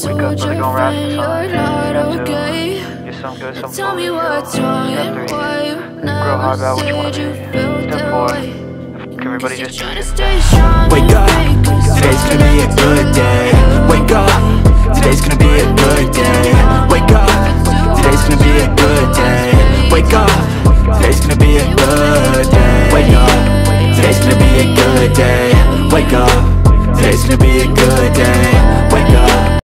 told brother, your friend you're not okay. You sound good, Tell me what's wrong and why you never you wanna said you felt that way. Everybody just trying to stay strong Wake up, today's gonna be a good day. Wake up, today's gonna be a good day. Wake up, today's gonna be a good day. Wake up, today's gonna be a good day. Wake up, today's gonna be a good day. Wake up,